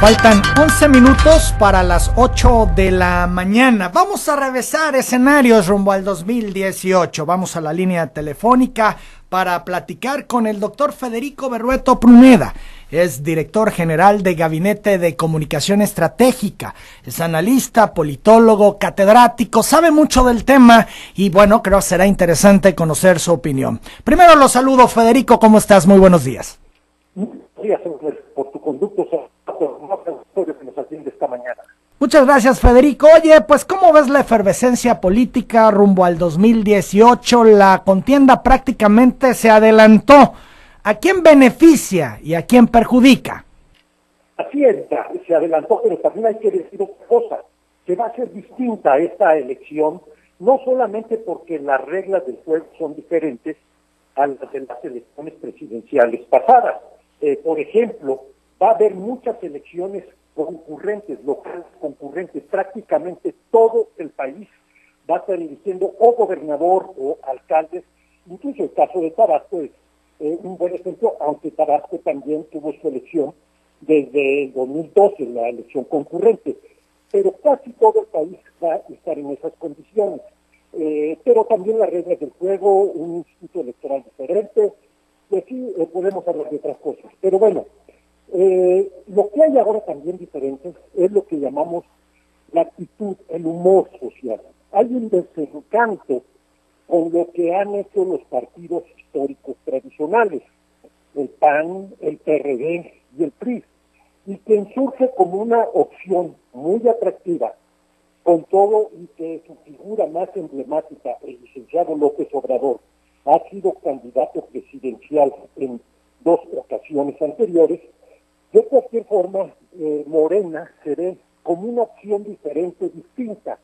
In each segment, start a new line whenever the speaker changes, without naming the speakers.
Faltan 11 minutos para las 8 de la mañana. Vamos a revisar escenarios rumbo al 2018. Vamos a la línea telefónica para platicar con el doctor Federico Berrueto Pruneda. Es director general de Gabinete de Comunicación Estratégica. Es analista, politólogo, catedrático, sabe mucho del tema y bueno, creo será interesante conocer su opinión. Primero los saludo, Federico, ¿cómo estás? Muy buenos días.
Por tu conducto que nos atiende esta mañana.
Muchas gracias, Federico. Oye, pues, ¿cómo ves la efervescencia política rumbo al 2018? La contienda prácticamente se adelantó. ¿A quién beneficia y a quién perjudica?
Así es, se adelantó, pero también hay que decir otra cosa, que va a ser distinta esta elección, no solamente porque las reglas del juego son diferentes a las de las elecciones presidenciales pasadas. Eh, por ejemplo, va a haber muchas elecciones concurrentes, locales concurrentes, prácticamente todo el país va a estar eligiendo o gobernador o alcaldes, incluso el caso de Tabasco es eh, un buen ejemplo, aunque Tabasco también tuvo su elección desde el 2012, la elección concurrente, pero casi todo el país va a estar en esas condiciones. Eh, pero también las reglas del juego, un instituto electoral diferente, y aquí eh, podemos hablar de otras cosas. Pero bueno, eh, lo que hay ahora también diferente es lo que llamamos la actitud, el humor social. Hay un desencanto con lo que han hecho los partidos históricos tradicionales, el PAN, el PRD y el PRI, y que surge como una opción muy atractiva, con todo y que su figura más emblemática, el licenciado López Obrador, ha sido candidato presidencial en dos ocasiones anteriores, de cualquier forma, eh, Morena se ve como una opción diferente, distinta,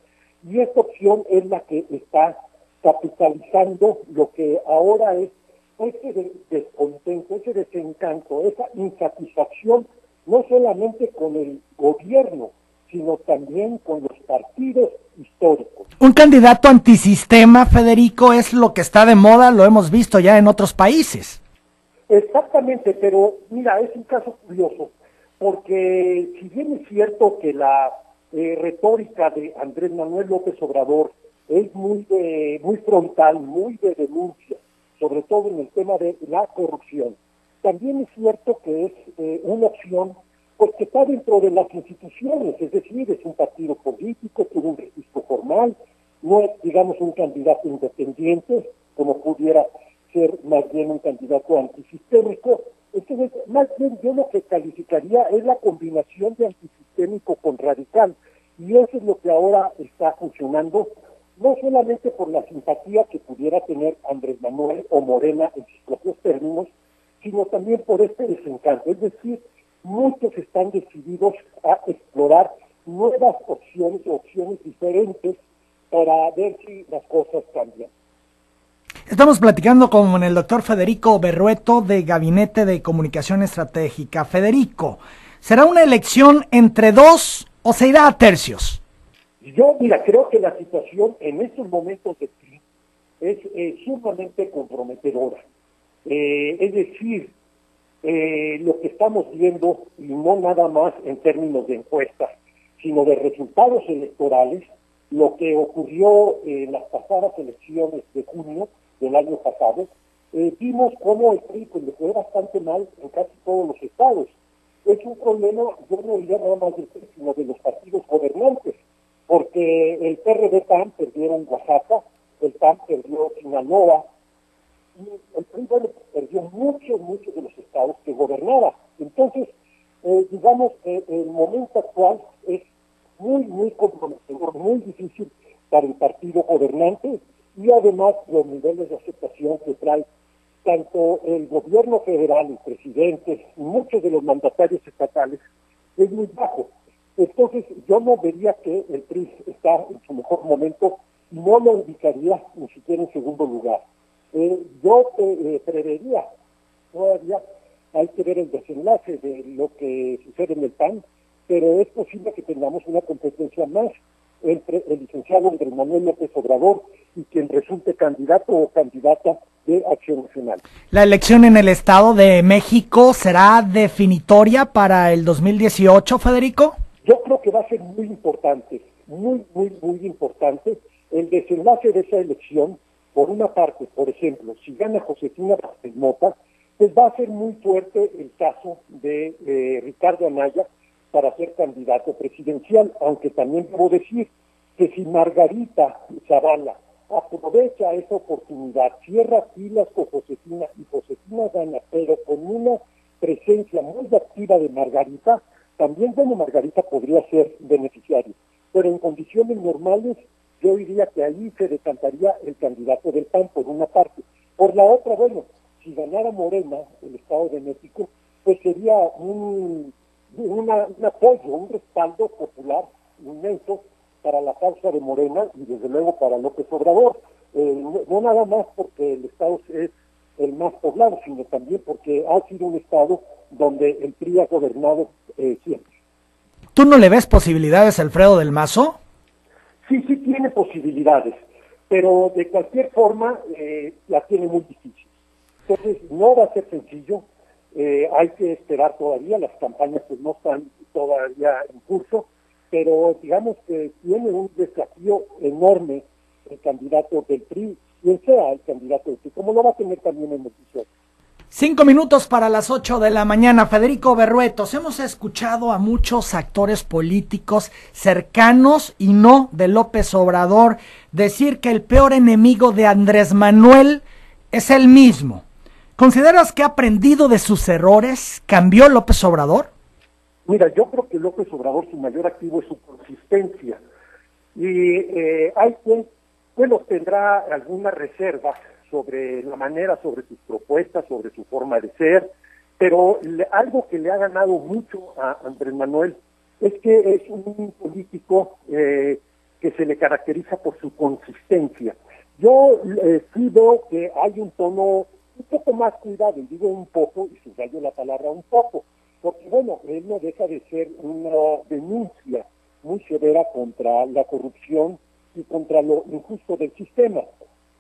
y esta opción es la que está capitalizando lo que ahora es ese descontento, ese desencanto, esa insatisfacción, no solamente con el gobierno, sino también con los partidos históricos.
Un candidato antisistema, Federico, es lo que está de moda, lo hemos visto ya en otros países.
Exactamente, pero mira, es un caso curioso, porque si bien es cierto que la eh, retórica de Andrés Manuel López Obrador es muy de, muy frontal, muy de denuncia, sobre todo en el tema de la corrupción, también es cierto que es eh, una opción porque está dentro de las instituciones, es decir, es un partido político, tiene un registro formal, no es, digamos, un candidato independiente, como pudiera ser más bien un candidato antisistémico. Entonces, más bien yo lo que calificaría es la combinación de antisistémico con radical. Y eso es lo que ahora está funcionando, no solamente por la simpatía que pudiera tener Andrés Manuel o Morena en sus propios términos, sino también por este desencanto. Es decir, muchos están decididos a explorar nuevas opciones, opciones diferentes para ver si las cosas cambian.
Estamos platicando con el doctor Federico Berrueto de Gabinete de Comunicación Estratégica. Federico, ¿será una elección entre dos o se irá a tercios?
Yo, mira, creo que la situación en estos momentos de es eh, sumamente comprometedora. Eh, es decir, eh, lo que estamos viendo, y no nada más en términos de encuestas, sino de resultados electorales, lo que ocurrió en las pasadas elecciones de junio, del año pasado, eh, vimos cómo el PRI le fue bastante mal en casi todos los estados. Es un problema, yo no diría nada más del PRI, sino de los partidos gobernantes, porque el PRD PAN perdieron Oaxaca, el PAN perdió Sinaloa, y el PRI perdió muchos, muchos de los estados que gobernaba. Entonces, eh, digamos, que el momento actual es muy, muy comprometedor, muy difícil para el partido gobernante y además los niveles de aceptación que trae tanto el gobierno federal, el presidente muchos de los mandatarios estatales es muy bajo. Entonces yo no vería que el PRI está en su mejor momento no lo indicaría ni siquiera en segundo lugar. Eh, yo eh, prevería, todavía hay que ver el desenlace de lo que sucede en el PAN, pero es posible que tengamos una competencia más entre el licenciado Andrés Manuel López Obrador y quien resulte candidato o candidata de Acción Nacional.
¿La elección en el Estado de México será definitoria para el 2018, Federico?
Yo creo que va a ser muy importante, muy, muy, muy importante el desenlace de esa elección. Por una parte, por ejemplo, si gana Josefina Vázquez Mota, pues va a ser muy fuerte el caso de eh, Ricardo Anaya para ser candidato presidencial, aunque también debo decir que si Margarita Zavala aprovecha esa oportunidad, cierra filas con Josefina y Josefina gana, pero con una presencia muy activa de Margarita, también bueno Margarita podría ser beneficiario, pero en condiciones normales yo diría que ahí se decantaría el candidato del PAN por una parte. Por la otra, bueno, si ganara Morena, el Estado de México, pues sería un, un apoyo, un respaldo popular inmenso para la causa de Morena y desde luego para López Obrador. Eh, no, nada más porque el Estado es el más poblado, sino también porque ha sido un Estado donde el PRI ha gobernado eh, siempre.
¿Tú no le ves posibilidades, Alfredo del Mazo?
Sí, sí tiene posibilidades, pero de cualquier forma eh, la tiene muy difícil. Entonces, no va a ser sencillo, hay que esperar todavía, las campañas pues no están todavía en curso, pero digamos que tiene un desafío enorme el candidato del PRI, quien sea el candidato del PRI, como lo va a tener también en el 18.
Cinco minutos para las ocho de la mañana. Federico Berruetos, hemos escuchado a muchos actores políticos cercanos y no de López Obrador decir que el peor enemigo de Andrés Manuel es el mismo. ¿Consideras que ha aprendido de sus errores? ¿Cambió López Obrador?
Mira, yo creo que López Obrador su mayor activo es su consistencia. Y eh, hay quien, bueno, tendrá alguna reserva sobre la manera, sobre sus propuestas, sobre su forma de ser, pero algo que le ha ganado mucho a Andrés Manuel es que es un político eh, que se le caracteriza por su consistencia. Yo eh, sí veo que hay un tono un poco más cuidado, y digo un poco, y subrayo la palabra un poco, porque bueno, él no deja de ser una denuncia muy severa contra la corrupción y contra lo injusto del sistema.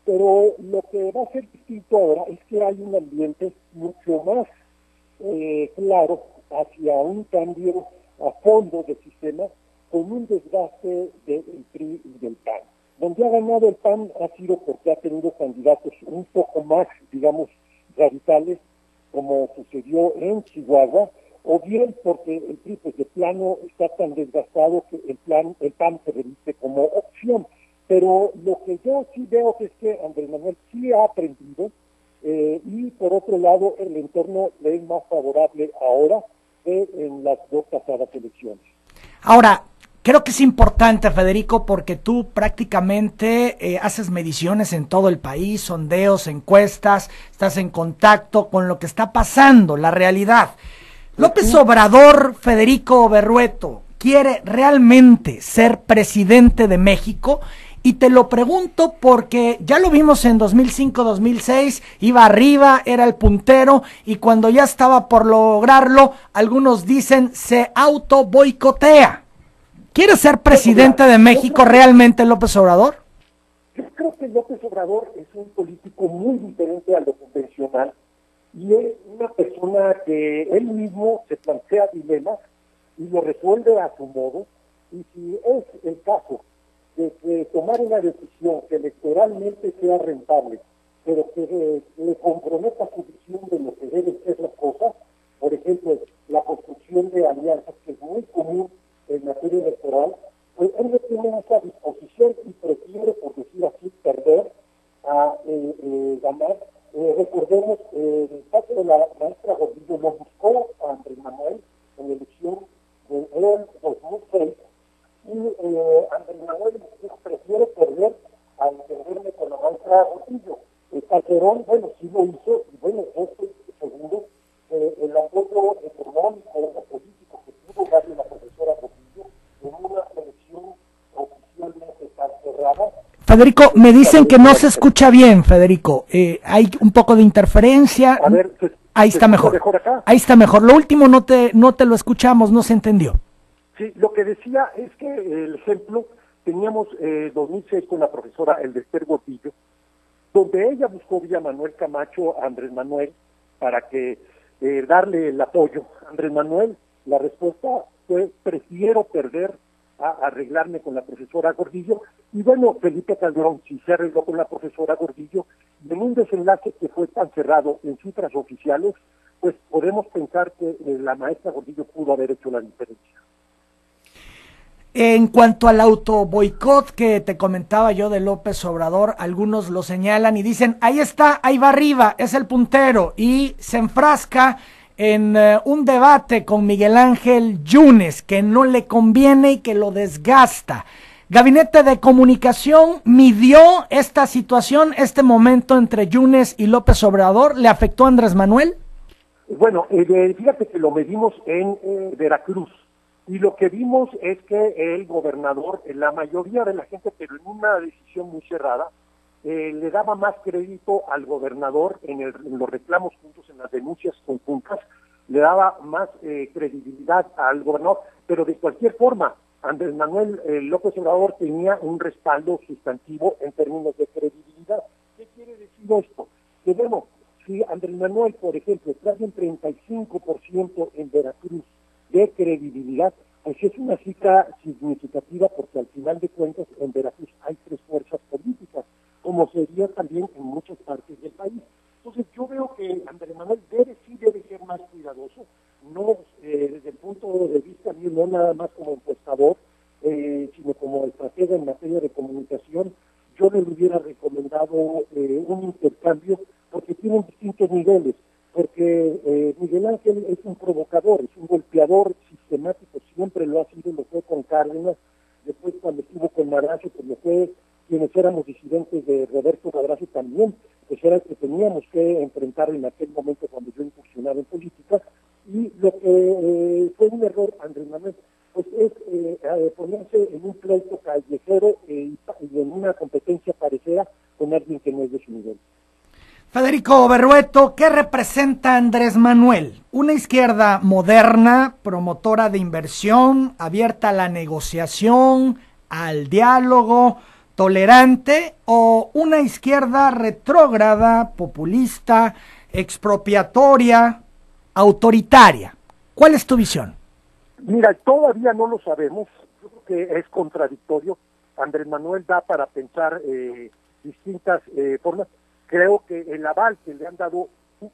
Pero lo que va a ser distinto ahora es que hay un ambiente mucho más eh, claro hacia un cambio a fondo del sistema con un desgaste del PRI y del PAN. Donde ha ganado el PAN ha sido porque ha tenido candidatos un poco más, digamos, radicales, como sucedió en Chihuahua, o bien porque el PRI pues, de plano está tan desgastado que el plan el PAN se reviste como Pero lo que yo sí veo es que Andrés Manuel sí ha aprendido eh, y por otro lado el entorno le es más favorable ahora que en las dos pasadas elecciones.
Ahora, creo que es importante, Federico, porque tú prácticamente eh, haces mediciones en todo el país, sondeos, encuestas, estás en contacto con lo que está pasando, la realidad. López Obrador, Federico Berrueto, quiere realmente ser presidente de México y te lo pregunto porque ya lo vimos en 2005-2006, iba arriba, era el puntero y cuando ya estaba por lograrlo, algunos dicen se auto boicotea. ¿Quiere ser presidente de México realmente López Obrador?
Yo creo que López Obrador es un político muy diferente a lo convencional y es una persona que él mismo se plantea dilemas y lo resuelve a su modo. Y si es el caso de que tomar una decisión que electoralmente sea rentable, pero que eh, le comprometa su visión de lo que deben ser las cosas, por ejemplo, la construcción de alianzas, que es muy común en materia electoral, pues él no tiene esa disposición y prefiere, por decir así, perder a eh, eh, ganar eh, recordemos, eh, el caso de la maestra Gordillo lo buscó a Andrés Manuel en la elección de el 2006 y eh, Andrés Manuel dijo, prefiero perder a entenderme con la maestra Gordillo. El Calderón, bueno, sí lo hizo, y bueno, este segundo, eh, el apoyo económico o político que pudo darle la profesora Gordillo en una elección oficialmente tan cerrada,
Federico, me dicen que no se escucha bien, Federico. Eh, hay un poco de interferencia.
A ver,
ahí está mejor. Ahí está mejor. Lo último no te, no te lo escuchamos, no se entendió.
Sí, lo que decía es que el ejemplo teníamos eh, 2006 con la profesora Eldester Gordillo, donde ella buscó vía Manuel Camacho a Andrés Manuel para que eh, darle el apoyo. Andrés Manuel, la respuesta fue prefiero perder a arreglarme con la profesora Gordillo. Y bueno, Felipe Calderón sí se arregló con la profesora Gordillo y en un desenlace que fue tan cerrado en cifras oficiales, pues podemos pensar que eh, la maestra Gordillo pudo haber hecho la diferencia.
En cuanto al auto boicot que te comentaba yo de López Obrador, algunos lo señalan y dicen, ahí está, ahí va arriba, es el puntero, y se enfrasca en uh, un debate con Miguel Ángel Yunes que no le conviene y que lo desgasta. Gabinete de Comunicación midió esta situación, este momento entre Yunes y López Obrador, ¿le afectó a Andrés Manuel?
Bueno, eh, fíjate que lo medimos en eh, Veracruz y lo que vimos es que el gobernador, la mayoría de la gente, pero en una decisión muy cerrada, eh, le daba más crédito al gobernador en, el, en, los reclamos juntos, en las denuncias conjuntas, le daba más eh, credibilidad al gobernador, pero de cualquier forma, Andrés Manuel eh, López Obrador tenía un respaldo sustantivo en términos de credibilidad. ¿Qué quiere decir esto? Que bueno, si Andrés Manuel, por ejemplo, trae un 35% en Veracruz de credibilidad, pues es una cifra significativa porque al final de cuentas en Veracruz hay tres fuerzas políticas, como sería también en muchas partes del país. Entonces yo veo que Andrés Manuel debe sí debe ser más cuidadoso, no eh, desde el punto de vista mío, no nada más como encuestador, eh, sino como estratega en materia de comunicación, yo le hubiera recomendado eh, un intercambio porque tienen distintos niveles porque eh, Miguel Ángel es un provocador, es un golpeador sistemático, siempre lo ha sido, lo fue con Cárdenas, después cuando estuvo con Madrazo, pues lo fue quienes éramos disidentes de Roberto Madrazo también, pues era el que teníamos que enfrentar en aquel momento cuando yo incursionaba en política, y lo que eh, fue un error, Andrés Manuel, pues es eh, ponerse en un pleito callejero y en una competencia parecida con alguien que no es de su nivel.
Federico Berrueto, ¿qué representa Andrés Manuel? Una izquierda moderna, promotora de inversión, abierta a la negociación, al diálogo, tolerante, o una izquierda retrógrada, populista, expropiatoria, autoritaria. ¿Cuál es tu visión?
Mira, todavía no lo sabemos, yo creo que es contradictorio. Andrés Manuel da para pensar eh, distintas eh, formas creo que el aval que le han dado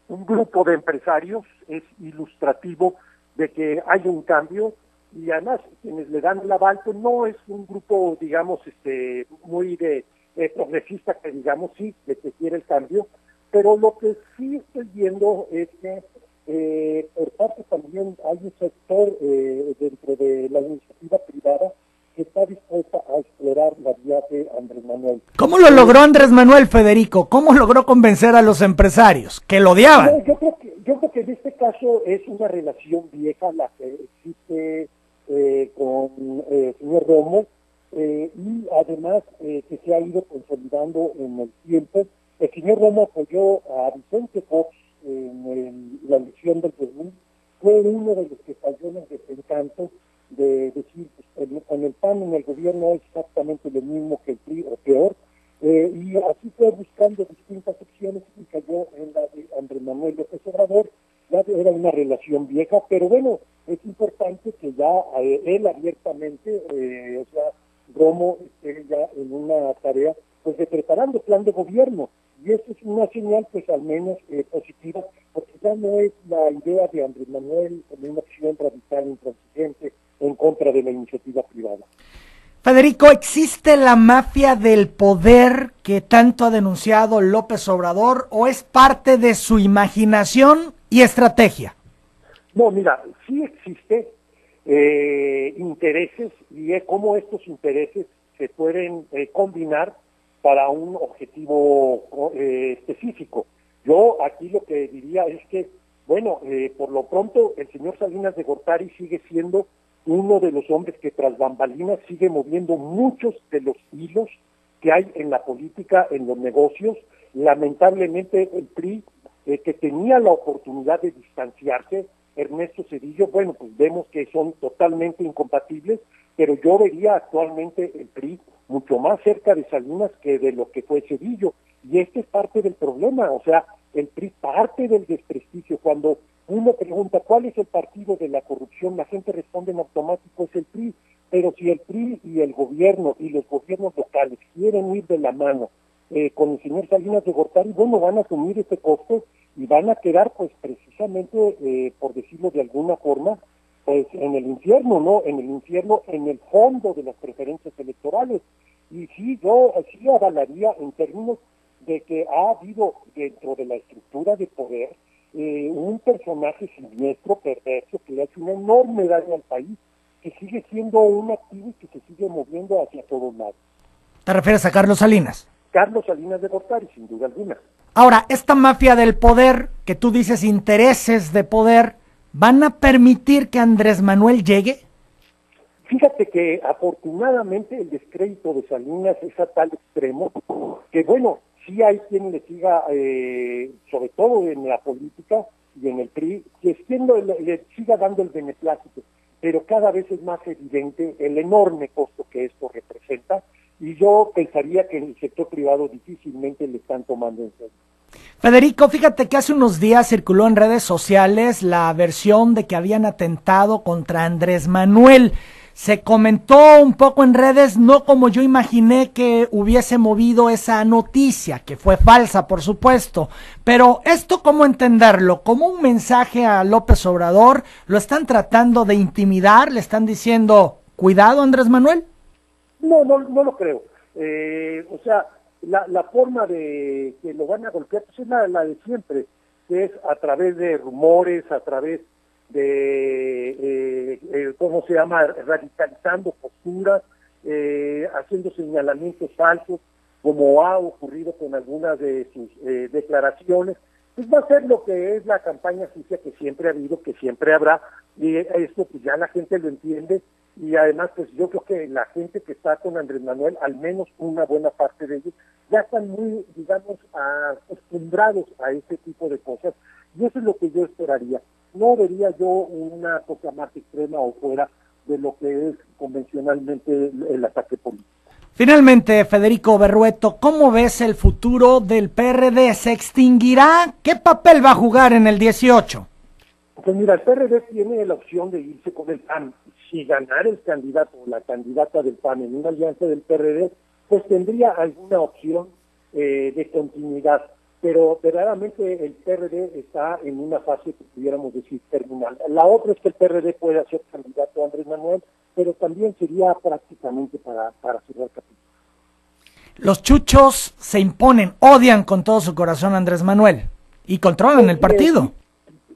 un grupo de empresarios es ilustrativo de que hay un cambio y además quienes le dan el aval pues no es un grupo digamos este muy de, de progresista que digamos sí de que quiere el cambio pero lo que sí estoy viendo es que eh, por parte también hay un sector eh, dentro de la iniciativa privada que está dispuesta a explorar la vía de Andrés Manuel.
¿Cómo lo logró Andrés Manuel, Federico? ¿Cómo logró convencer a los empresarios que lo odiaban?
No, yo, creo que, yo creo que en este caso es una relación vieja la que existe eh, con el eh, señor Romo eh, y además eh, que se ha ido consolidando en el tiempo. El señor Romo apoyó a Vicente Fox en la elección del 2000, fue uno de los que falló en el desencanto de decir, pues, con el PAN en el gobierno es exactamente lo mismo que el PRI o peor, y así fue buscando distintas opciones y cayó en la de Andrés Manuel López Obrador, ya era una relación vieja, pero bueno, es importante que ya eh, él abiertamente, eh, o sea, Romo esté ya en una tarea pues de preparando plan de gobierno, y eso es una señal pues al menos eh, positiva, porque ya no es la idea de Andrés Manuel como una opción radical, intransigente, en contra de la iniciativa privada.
Federico, ¿existe la mafia del poder que tanto ha denunciado López Obrador o es parte de su imaginación y estrategia?
No, mira, sí existe eh, intereses y cómo estos intereses se pueden eh, combinar para un objetivo eh, específico. Yo aquí lo que diría es que, bueno, eh, por lo pronto el señor Salinas de Gortari sigue siendo uno de los hombres que tras bambalinas sigue moviendo muchos de los hilos que hay en la política, en los negocios. Lamentablemente el PRI, eh, que tenía la oportunidad de distanciarse, Ernesto Cedillo, bueno, pues vemos que son totalmente incompatibles pero yo vería actualmente el PRI mucho más cerca de Salinas que de lo que fue Cedillo. Y este es parte del problema, o sea, el PRI parte del desprestigio. Cuando uno pregunta cuál es el partido de la corrupción, la gente responde en automático es el PRI. Pero si el PRI y el gobierno y los gobiernos locales quieren ir de la mano eh, con el señor Salinas de Gortari, bueno, van a asumir este costo y van a quedar, pues precisamente, eh, por decirlo de alguna forma, pues en el infierno, ¿no? En el infierno, en el fondo de las preferencias electorales. Y sí, yo sí avalaría en términos de que ha habido dentro de la estructura de poder eh, un personaje siniestro, perverso, que le ha hecho una enorme daño al país, que sigue siendo un activo y que se sigue moviendo hacia todos lados.
¿Te refieres a Carlos Salinas?
Carlos Salinas de Gortari, sin duda alguna.
Ahora, esta mafia del poder, que tú dices intereses de poder, ¿van a permitir que Andrés Manuel llegue?
Fíjate que afortunadamente el descrédito de Salinas es a tal extremo que, bueno, sí hay quien le siga, eh, sobre todo en la política y en el PRI, que siendo, le, le siga dando el beneplácito, pero cada vez es más evidente el enorme costo que esto representa y yo pensaría que en el sector privado difícilmente le están tomando en serio.
Federico, fíjate que hace unos días circuló en redes sociales la versión de que habían atentado contra Andrés Manuel. Se comentó un poco en redes, no como yo imaginé que hubiese movido esa noticia, que fue falsa, por supuesto. Pero esto, ¿cómo entenderlo? ¿Como un mensaje a López Obrador? ¿Lo están tratando de intimidar? ¿Le están diciendo, cuidado, Andrés Manuel?
No, no, no lo creo. Eh, o sea, la, la forma de que lo van a golpear pues es la, la de siempre, que es a través de rumores, a través de, eh, ¿cómo se llama?, radicalizando posturas, eh, haciendo señalamientos falsos, como ha ocurrido con algunas de sus eh, declaraciones. Pues va a ser lo que es la campaña sucia que siempre ha habido, que siempre habrá, y esto pues ya la gente lo entiende, y además pues yo creo que la gente que está con Andrés Manuel, al menos una buena parte de ellos, ya están muy, digamos, acostumbrados a ese tipo de cosas y eso es lo que yo esperaría. No vería yo una cosa más extrema o fuera de lo que es convencionalmente el, el ataque político.
Finalmente, Federico Berrueto, ¿cómo ves el futuro del PRD? ¿Se extinguirá? ¿Qué papel va a jugar en el 18?
Pues mira, el PRD tiene la opción de irse con el PAN. Si ganara el candidato o la candidata del PAN en una alianza del PRD, pues tendría alguna opción eh, de continuidad. Pero verdaderamente el PRD está en una fase que pudiéramos decir terminal. La otra es que el PRD puede ser candidato a Andrés Manuel, pero también sería prácticamente para, para cerrar capítulo.
Los chuchos se imponen, odian con todo su corazón a Andrés Manuel y controlan el partido.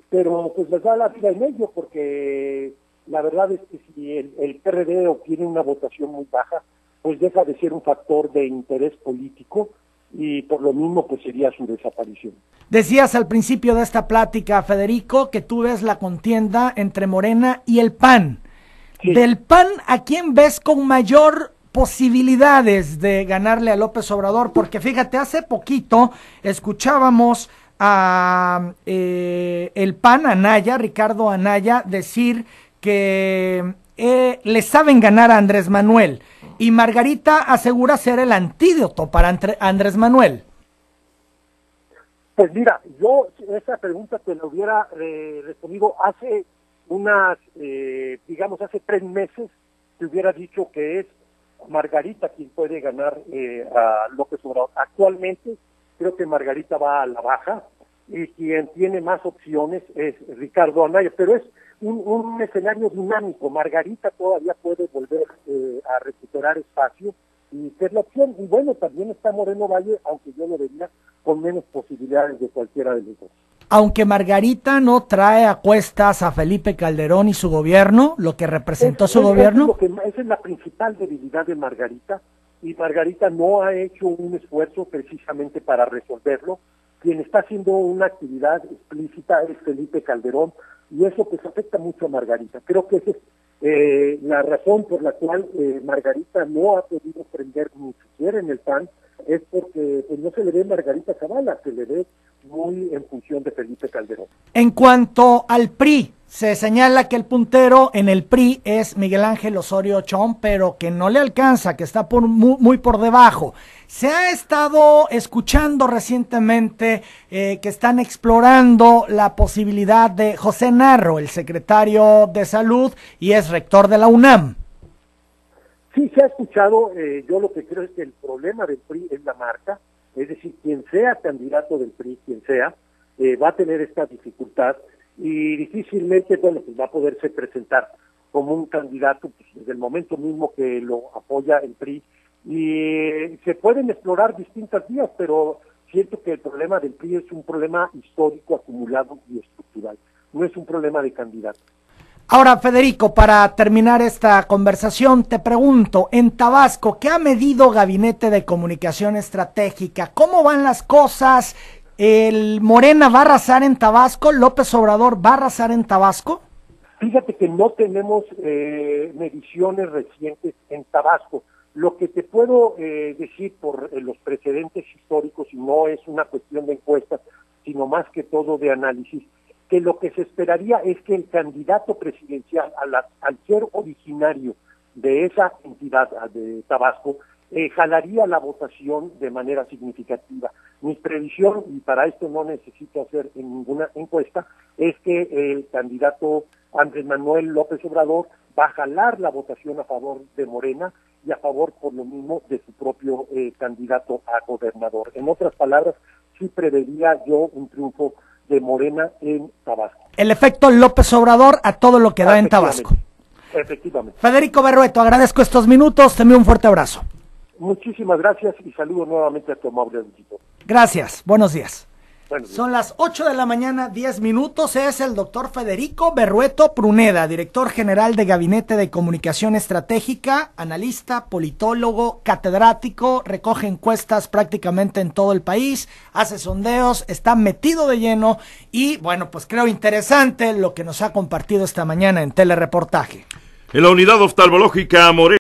Pero pues les da la vida en ello, porque la verdad es que si el, el PRD obtiene una votación muy baja, pues deja de ser un factor de interés político y por lo mismo pues sería su desaparición.
Decías al principio de esta plática, Federico, que tú ves la contienda entre Morena y el PAN.
Sí.
Del PAN, ¿a quién ves con mayor posibilidades de ganarle a López Obrador? Porque fíjate, hace poquito escuchábamos a eh, el PAN Anaya, Ricardo Anaya, decir que eh, le saben ganar a Andrés Manuel y Margarita asegura ser el antídoto para Andrés Manuel.
Pues mira, yo esa pregunta te la hubiera eh, respondido hace unas, eh, digamos, hace tres meses, te hubiera dicho que es Margarita quien puede ganar eh, a López Obrador. Actualmente creo que Margarita va a la baja y quien tiene más opciones es Ricardo Anaya, pero es un, un escenario dinámico. Margarita todavía puede volver eh, a recuperar espacio y ser la opción. Y bueno, también está Moreno Valle, aunque yo lo vería con menos posibilidades de cualquiera de los dos.
Aunque Margarita no trae a cuestas a Felipe Calderón y su gobierno, lo que representó
Es-
su
es-
gobierno,
es que- esa es la principal debilidad de Margarita y Margarita no ha hecho un esfuerzo precisamente para resolverlo. Quien está haciendo una actividad explícita es Felipe Calderón y eso pues afecta mucho a Margarita. Creo que esa es eh, la razón por la cual eh, Margarita no ha podido prender ni siquiera en el PAN es porque pues, no se le ve Margarita Zavala, se le ve muy en función de Felipe Calderón.
En cuanto al PRI, se señala que el puntero en el PRI es Miguel Ángel Osorio Chón, pero que no le alcanza, que está por muy, por debajo. Se ha estado escuchando recientemente eh, que están explorando la posibilidad de José Narro, el secretario de Salud y es rector de la UNAM.
Sí, se ha escuchado. Eh, yo lo que creo es que el problema del PRI es la marca, es decir, quien sea candidato del PRI, quien sea, eh, va a tener esta dificultad y difícilmente, bueno, pues va a poderse presentar como un candidato pues, desde el momento mismo que lo apoya el PRI. Y se pueden explorar distintas vías, pero siento que el problema del PRI es un problema histórico, acumulado y estructural. No es un problema de candidato.
Ahora, Federico, para terminar esta conversación, te pregunto, en Tabasco, ¿qué ha medido Gabinete de Comunicación Estratégica? ¿Cómo van las cosas? ¿El Morena va a arrasar en Tabasco? ¿López Obrador va a arrasar en Tabasco?
Fíjate que no tenemos eh, mediciones recientes en Tabasco. Lo que te puedo eh, decir por eh, los precedentes históricos, y no es una cuestión de encuestas, sino más que todo de análisis, que lo que se esperaría es que el candidato presidencial, al ser originario de esa entidad de Tabasco, eh, jalaría la votación de manera significativa. Mi previsión, y para esto no necesito hacer ninguna encuesta, es que el candidato Andrés Manuel López Obrador va a jalar la votación a favor de Morena y a favor, por lo mismo, de su propio eh, candidato a gobernador. En otras palabras, sí prevería yo un triunfo de Morena en Tabasco.
El efecto López Obrador a todo lo que da en Tabasco.
Efectivamente.
Federico Berrueto, agradezco estos minutos, te envío un fuerte abrazo.
Muchísimas gracias y saludo nuevamente a tu amable.
Gracias, buenos días. Son las 8 de la mañana, 10 minutos. Es el doctor Federico Berrueto Pruneda, director general de Gabinete de Comunicación Estratégica, analista, politólogo, catedrático, recoge encuestas prácticamente en todo el país, hace sondeos, está metido de lleno y, bueno, pues creo interesante lo que nos ha compartido esta mañana en telereportaje.
En la unidad oftalmológica Moreno.